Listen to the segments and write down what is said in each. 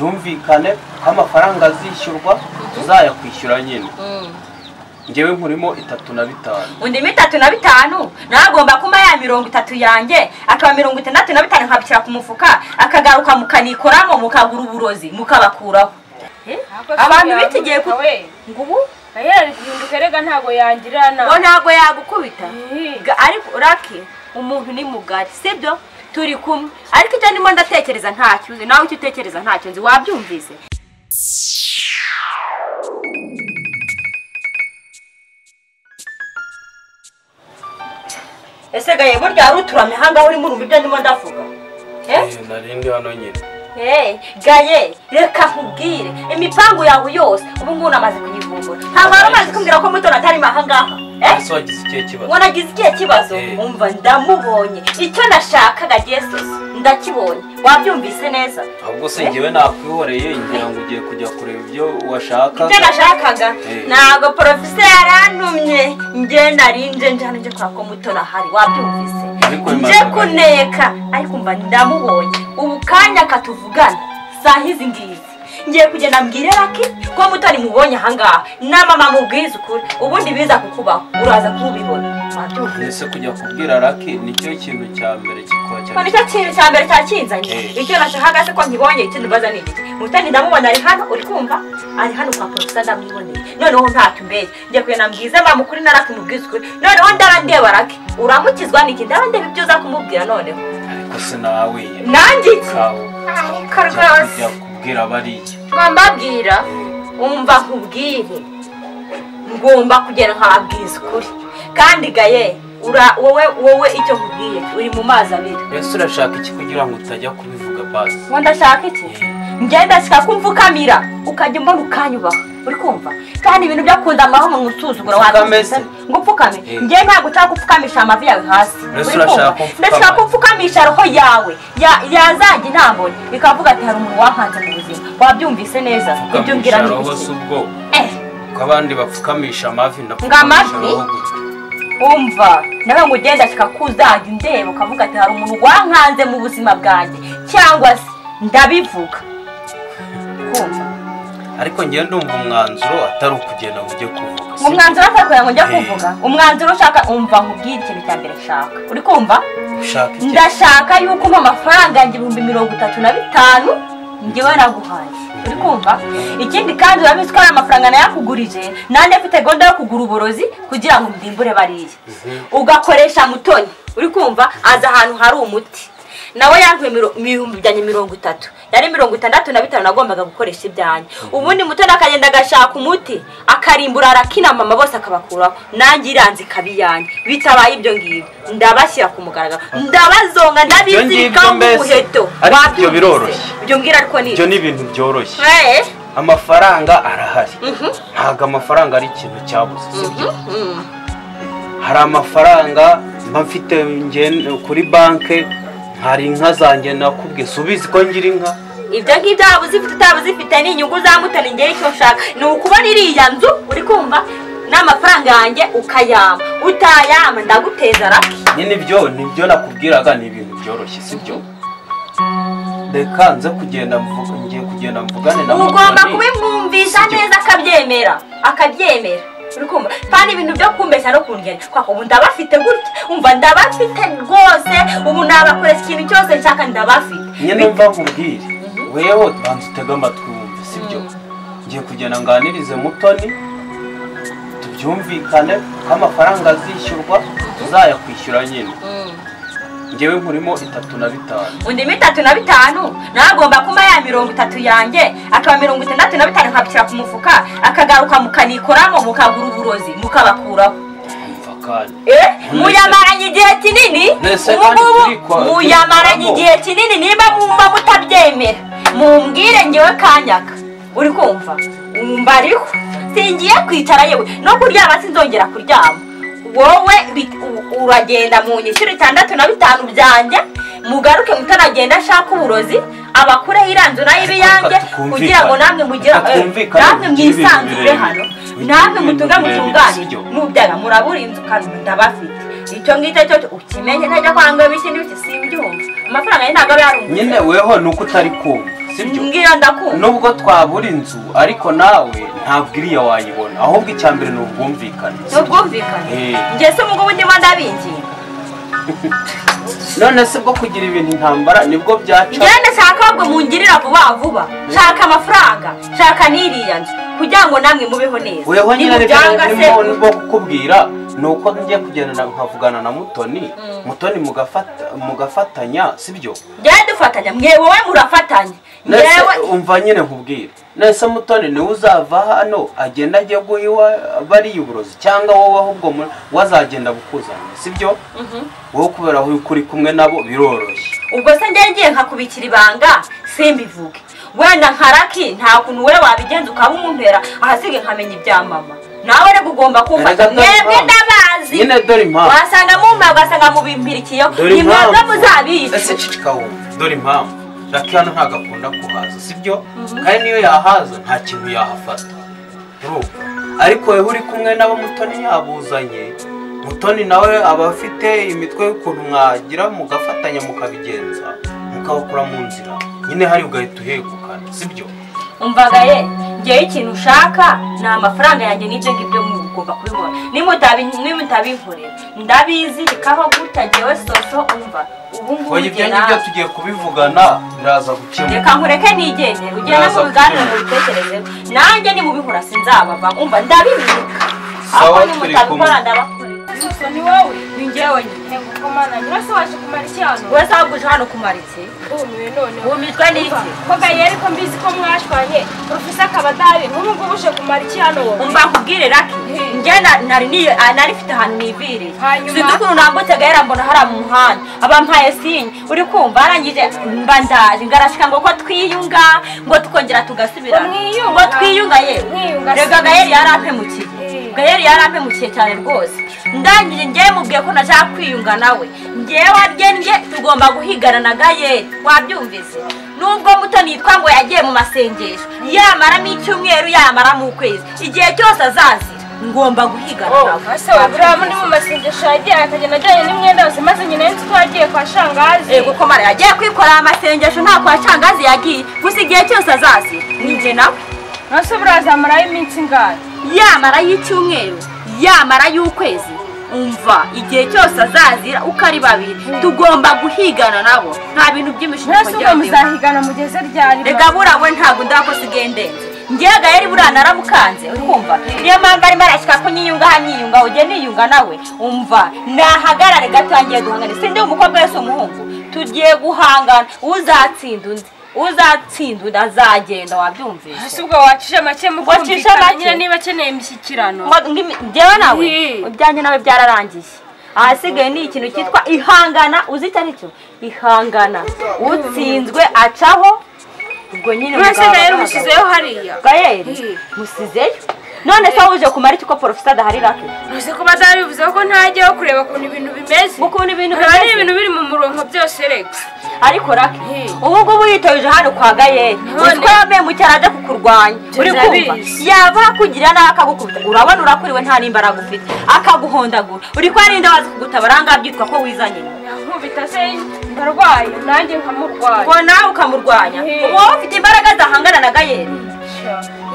tubyumvikane ko amafaranga azishyurwa tuzayakwishyura nyine. Ngewe nkurimo itatu na bitanu. Undi mitatu na bitanu? Nawe agomba kuba ya mirongo itatu yanjye. Akaba mirongo itandatu na bitanu nkabishyira ku mufuka akagaruka mukanikoramo mukagura uburozi mukabakuraho. Eh? abantu bitigiye ku ngo ubu ayeri guhinduka erega ntabwo nabi ntabwo yagukubita? Ariko raki umuntu ni mugari sibyo turi kumwe ariko icyo ndimo ndatekereza ntacyo uzi. Nawe icyo utekereza ntacyo nzi wabyumvise? Ese gaye burya wari uturamye ahangaha urimo urumva ibyo ndimo ndavuga? Eh? narindi hano nyine. Hey, gaye reka nkubwire. Imipangu yawe yose ubu ngubu namaze kuyivumbura ntabwo wari umaze kumbwira ko mutoni atarimo ahangaha? eh? Ese wagize ikihe kibazo ngo nagize ikihe kibazo Eh. umva ndamubonye. Icyo nashakaga jesus ndakibonye. Wabyumvise neza? Ahubwo se ngewe nakwihoreye ngira ngo ugiye kujya kureba ibyo washaka ibyo nashakaga? Eh. ntabwo porofese yarantumye. Nge narinje nje hano nje kwa ko mutoni ahari wabyumvise nje kuneka. Ariko umva ndamubonye. Ubu kanya katuvugana. Saa hizi ngizi. Ngiye kugenda mbwire raki ko mutoni mubonye ahangaha. Na mama mubwize ukuri ubundi biza kukubaho. Uraza kubibona ese kujya kubwira raki ni cyo kintu cya mbere kikuba ko ni cyo kintu cya mbere cyakinzanye Eh. icyo nashakaga se ko nkibonye icyo nibaza ni igiki mutoni ndamubona ari hano uri kumva? Ari hano kwa porofesa ndamwiboneye noneho ntacyo mbere. Ngiye kugenda mbwize mama ukuri na raki mubwize ukuri noneho ndaba ndeba raki uramukizwa n'iki ndaba ndeba ibyo uza kumubwira noneho. Ariko se nawe. Nanjye iki? Kawe. Kubwira bariya ngomba mbwira umva nkubwire. Ngomba kugera nkababwiza ukuri. Kandi gaye wowe wowe icyo nkubwiye uri mu mazi abiri. Ese urashaka iki kugira ngo utajya kubivuga basi ngo ndashaka iki? Ngenda ndashaka ko umfukamira ukajya umbona ukanyubaha uri kumva kandi ibintu byo kunda amahoro mu usuzugura se? ngo upfukame Eh. njye ntabwo ushaka gupfukamisha amavi yawe hasi. Ko ndashaka ko upfukamisha roho yawe. Ya- yazajya intambone ikavuga ati hari umuntu wankanze mu buzima. Wabyumvise neza. Ibyo upfukamisha ni roho iki si ubwo. Eh. ko abandi bapfukamisha amavi ndapfukamisha roho gusa umva. Nawe ngo ugenda ashaka ko uzajya undeba ukavuga ati hari umuntu wankanze mu buzima bwanjye. Cyangwa se ndabivuga. Kumva. Ariko njyewe ndumva umwanzuro atari ukugenda ngo ujye kuvuga umwanzuro atari kugira ngo njye Eh. kuvuga? Umwanzuro ushaka umva nkubwire ikintu cya mbere nshaka. Uri kumva? Ndashaka yuko umpa amafaranga yanjye ibihumbi mirongo itatu na bitanu njyewe naguhaye uri kumva? Ikindi kandi urabizi ko ari amafaranga nayakugurije nanjye afite gahunda yo kugura uburozi kugira ngo ndimbure bariya. Ugakoresha mutoni. Uri kumva? Aza ahantu hari umuti. Nawe yankuye ibihumbi byanjye mirongo itatu. Yari mirongo itandatu na bitanu nagombaga gukoresha ibyanjye ubundi mutoni akagenda agashaka umuti. Akarimbura arakina mama bose akabakuraho. Nanjye iranze ikaba iyanjye bitabaye ibyo ngibyo. Ndabashyira ku mugaragaro. Ndabazonga ndabizirikaho nk'umuheto Wabyumvise? biroroshye. ibyo ngira ariko ni ibyo ni ibintu byoroshye. Eh, amafaranga arahari. Ntabwo amafaranga ari ikintu cyabuze sibyo hari amafaranga mba mfite kuri banki hari inka zanjye nakubwiye si ubizi ko ngira inka? Ibyo ngibyo waba uzifite utaba uzifite ni inyungu za mutoni ngewe icyo nshaka. Ni ukubona iriya nzu uri kumva n'amafaranga yanjye ukayama utayama ndaguteza raki nyine ibyo ni byo nakubwiraga ni ibintu byoroshye sibyo reka nze kugenda mvuga ngiye kugenda mvugane na ugomba kubimwumvisha neza akabyemera akabyemera. Uri kumva kandi ibintu byo kumbeshya no kundya kwako ubu ndabafite gutya. Umva ndabafite rwose. Ubu nabakoresha ikintu cyose nshaka ndabafite. Nyine mva nkubwire. Weho banza utege amatwi wumve sibyo? Ngiye kugenda nganirize mutoni. Tubyumvikane ko amafaranga azishyurwa tuzayakwishyura nyine. Ngewe nkurimo itatu na bitanu. Undi mitatu na bitanu? Nawe agomba kuba ya mirongo itatu yanjye. Akaba mirongo itandatu na bitanu nkabishyira ku mufuka akagaruka mukanikoramo mukagura uburozi mukabakuraho. Eh, muyamaranye igihe kinini? Ubu ngubu muyamaranye igihe kinini niba mwumva mutabyemera. Mumbwire ngewe kanyaka uri kumva? Wumva ariho? Singiye kwicara yewe. No kuryama sinzongera kuryama. Wowe uragenda mu nyishyura itandatu na bitanu byanjye mugaruke mutanagenda ashaka uburozi abakureho iranzu na yo twumvikane. kugira ngo namwe mugire eh, namwe mwisanzure hano namwe mutunge mutunganire sibyo? nubyara murabura inzu kandi ndabafite icyo ngicyo cyo ukimenye ntajya kwanga ibiki n'ibiki simbyumva. Amafaranga ye ntabwo aba yarumva nyine weho ni uko utari kumva sibyo mbwira ndakunda nubwo twabura inzu ariko nawe ntabwo iriya wayibona. Ahubwo icya mbere ni ubwumvikane. Ni ubwumvikane. Eh. njye se ubungubu ndimo ndabinginga. None se bwo kugira ibintu intambara ni bwo byaca? Ngende shaka ahubwo mungirira vuba vuba. Shaka amafaranga shaka n'iriya nzu. Kugira ngo namwe mubeho neza. Weho nyine ni byo ndimo kukubwira ni uko ngiye kugenda nkavugana na mutoni. Mutoni mugafata- mugafatanya sibyo? Njyewe dufatanya. Mwe wowe murafatanya umva nyine nkubwire. Nese mutoni ni we uzava hano agenda ajya guha iwa bariya uburozi cyangwa wowe ahubwo mu- wazagenda bukuzanira sibyo wowe kubera aho uri kumwe nabo biroroshye. Ubwo se njye ngiye nkakubikira ibanga? Simbivuge. Wenda nka raki nta kuntu we wabigenza ukaba umumpera ahasigaye nkamenya ibya mama. Nawe rero ugomba kumfata. Mwebwe ndabazi. Nyine dore impamvu. Wasanga mumpa ugasanga mubimpirikiyeho ni mwebwe muzabizi dore impamvu. Raki hano ntabwo akunda kuhaza sibyo? Kandi niyo yahaza nta kintu yahafata. Ariko wowe uri kumwe n'abo mutoni yabuzanye. Mutoni nawe aba afite imitwe y'ukuntu mwagira mugafatanya mukabigenza mukabakura mu nzira. Nyine hari ugahita uhegukana sibyo? Umvaga ye ngewe ikintu ushaka ni amafaranga yanjye n'ibyo ngibyo mugomba kubibona nimutabi- nimutabinkorera ndabizi bikaho gutya ngewe soso umva. Ubu ngubu ibyo ngibyo tugiye kubivugana biraza gukemura. Reka nkureke nigendere ugenda mu biganiro mubitekerezeho. Nanjye nimubihora sinzabava. Umva ndabibika. Sawa, aho nimutabikora kumwe. Soso ni wowe ni njyewe nyine nyirase waje kumara iki hano wese ahubwo uje hano kumara iki wumijwe n'iki? Ko gaye ariko mbizi ko mwashwanye. Profesa akaba adahari nk'ubu ngubu uje kumara iki hano wowe? Umva nkubwire raki na- nari mfite ahantu niviriye sinzi ukuntu nambutse gahera mbona hariya mu muhanda. Abampaye sinye uri kumva? Arangije mba ndaje ngarashika ngo ko twiyunga ngo tukongera tugasubirana Ngo twiyunga Mwiyunga rega si- gaheri yarampemukiye Gaheri yarampemukiye cyane rwose. Ndangije ngewe mubwiye ko nashaka kwiyunga nawe ngewe aryenje tugomba guhigana na gayeri wabyumvise? Nubwo mutoni yitwa ngo yagiye mu masengesho. Yamaramo icyumweru yamaramo ukwezi igihe cyose azazira ngomba guhigana nawe. ese wabura muri mu masengesho yagiye? Akagenda ajyanye n'imyenda yose maze nyina y'inzu ko yagiye kwa shangazi. Ego ko mara yagiye kwikorera amasengesho nta kwa shangazi yagiye. Gusa igihe cyose azazira. Ninjye nawe. Nose burazamaraho iminsi ingahe? Yamara y'icyumweru yamara y'ukwezi umva igihe cyose azazira uko ari babiri tugomba guhigana nabo. Nta bintu by'imishinga ubwo muzahigana mugeze ryari. Rega buriya we ntabwo ndakoze igendenze ngega yari buriya naramukanze urikumva niyo mpamvu arimo arashyika ko nyiyunga aha nyiyunga ujye niyunga nawe. Umva nahagarare gato yangiye guhangana. Sindi umukobwa wese umuhungu. Tugiye guhangana. Uzatsinda undi. Uzatsinda azagenda wabyumvise. Ese ubwo wacisha make mu Wacisha kumvikana nyine niba akeneye imishyikirano. Njyewe nawe? Ibyanjye nawe byararangiye. Ahasigaye ni ikintu cyitwa ihangana. Uzi icyo ari cyo ihangana. Utsinzwe acaho. Ubwo nyine mugabo umushyizeho hariya. Gayeri musizeyo none se wuje kumara iki ko porofesa adahari rake ese ko badahari bivuze ko ntajyaho kureba ukuntu ibintu bimeze. Ukuntu ibintu bimeze. ibintu biri mu murongo byose reka ariko rake ubu ngubu yitoje hano kwa gayeri uzi ko yavuye mu cyaro ajya kukurwanya. Uri kumva? yaba akugirira nawe akagukubita urabona urakuriwe nta n'imbaraga ufite. Akaguhondagura. Uri ko hari indi wazi kugutabara? Ahangaha byitwa ko wizanye? Nkubita se ndarwaye. Nanjye nkamurwaye. Ngo nawe ukamurwanya. Uba wowe ufite imbaraga zahangana na gayeri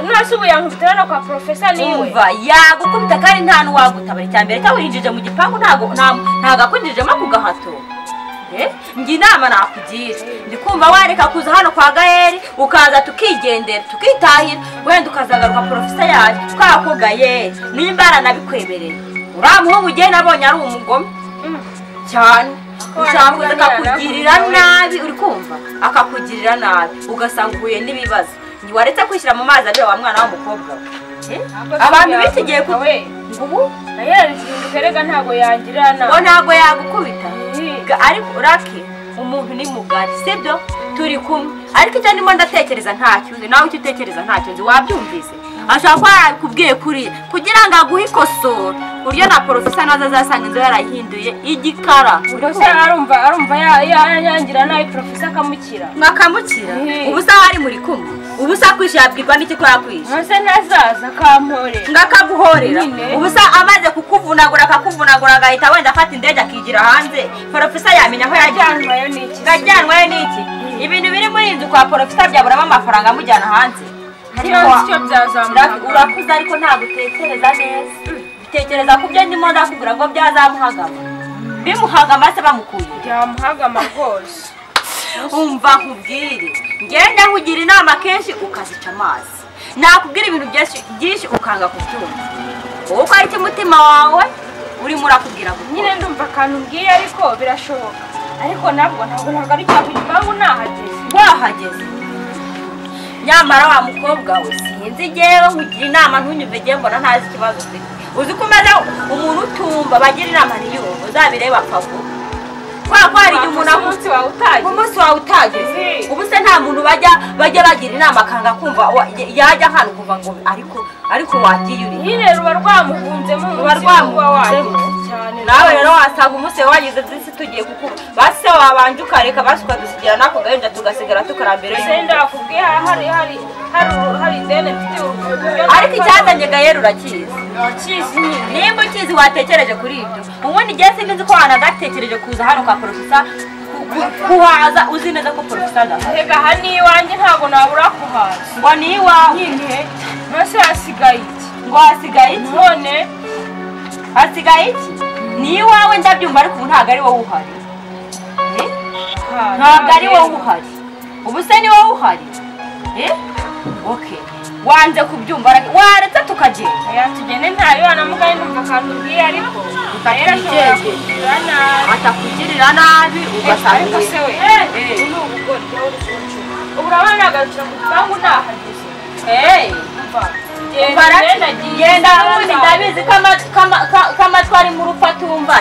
nose ubu yankubitira no kwa porofesa ni we. Umva yagukubita kandi nta n'uwagutabara icya mbere. Cyawinjije mu gipangu ntago nta- ntago akwinjijemo ku gahato. Eh, njye inama nakugira. Ndi kumva wareka kuza hano kwa gayeri ukaza tukigendera tukitahira. Wenda ukazagaruka porofesa yaje kubera ko gayeri nimba aranabikwemereye uriya muhungu ugiye nabonye ari umugome. Cyane. Ushaka kuza akakugirira nabi uri kumva? Akakugirira nabi. Ugasanga uhuye n'ibibazo. Waretse kwishyira mu mazi abira wa mwana w'umukobwa. Eh, abantu bitegiye ku we. Ubu? Nayo izinduka erega ntabwo yangirira ngo ntabwo yagukubita. Ariko raki umuntu ni mugari sibyo? Turi kumwe. Ariko icyo ndimo ndatekereza ntacyo uzi? Nawe icyo utekereza ntacyo uzi? Wabyumvise? Ashobora kuba yarakubwiye kuriya kugira ngo aguhe ikosora buryo na porofesa na zo azasanga inzu yarayihinduye igikara. Se arumva arumva ya- ya- yangira nabi porofesa akamukira. Mwakamukira? Ubu se wari muri kumwe? Ubu se akwishe yabwirwa n'iki ko yakwishe nose ntazaza akamporera. Ngo akaguhorera Nyine. ubu se amaze kukuvunagura akakuvunagura agahita wenda afata indege akigira hanze. Porofesa yamenya aho yajyanwe ajyanwayo n'iki ngajyanwayo n'iki ibintu biri muri iyi nzu kwa porofita byaburamo amafaranga amujyana hanze. Ariko urakuze ariko ntabwo utekereza neza utekereza ku byo ndimo ndakubwira ngo byazamuhagama bimuhagama se bamukuye. Byamuhagama rwose umva nkubwire. Ngenda nkugira inama kenshi ukazica amazi. Nakubwira ibintu byinshi ukanga kubyumva. Wowe uko ari cyo umutima wawe urimo urakubwira ngo nyine ndumva akantu mbwiye ariko birashoboka. Ariko nabwo ntabwo ntabwo ari cyaha igipangu nahageze. Wahageze. Nyamara wa mukobwa we sinzi ngewe nkugira inama ntunyumve ngewe mbona ntazi ikibazo ufite uzi ko umeze umuntu utumva bagira inama ntiyumve uzabireba apfa vuba. Kubera ko hari igihe umuntu umunsi wawe utagize. Umunsi wawe utageze ubu se nta muntu bajya bagira inama akanga kumva yajya ahantu kuva ngo ariko ariko wagiye uri nyine ruba rwamukunzemo Ruba rwamukunzemo. nawe rero wasanga umunsi wagize disi tugiye kukuba basi wabanje ukareka basi ukadusigira n'ako gahinda tugasigara tukarambere se ndakubwiye hari hari hari hari ideni mfite ariko icyazanye gahera urakizi. Kizi nyine. Nimba ukizi watekereje kuri ibyo. Ubundi igihe sinzi ko wanagatekereje kuza hano kwa porofesa ku- ku- kuhaza. Uzi neza ko porofesa adahari reka aha ni iwanjye ntabwo nabura kuhaza. Ngo ni iwawe mbese hasigaye iki ngo hasigaye iki none. Hasigaye iki ni iwawe ndabyumva ariko ubu ntabwo ari wowe uhari. Eh? ntabwo ari wowe uhari. Ubu se ni wowe uhari? Eh? okay wanze kubyumva waretse tukagenda. Oya, tugende ntayo wanamugaye numva akantu mbwiye ariko. Atakugirira nabi ugasanga Eh. ubu kunshura ubu urabona nagarukira ku gipangu Umva genda n'ubundi ndabizi ko amatwi ari mu rupfu atumva.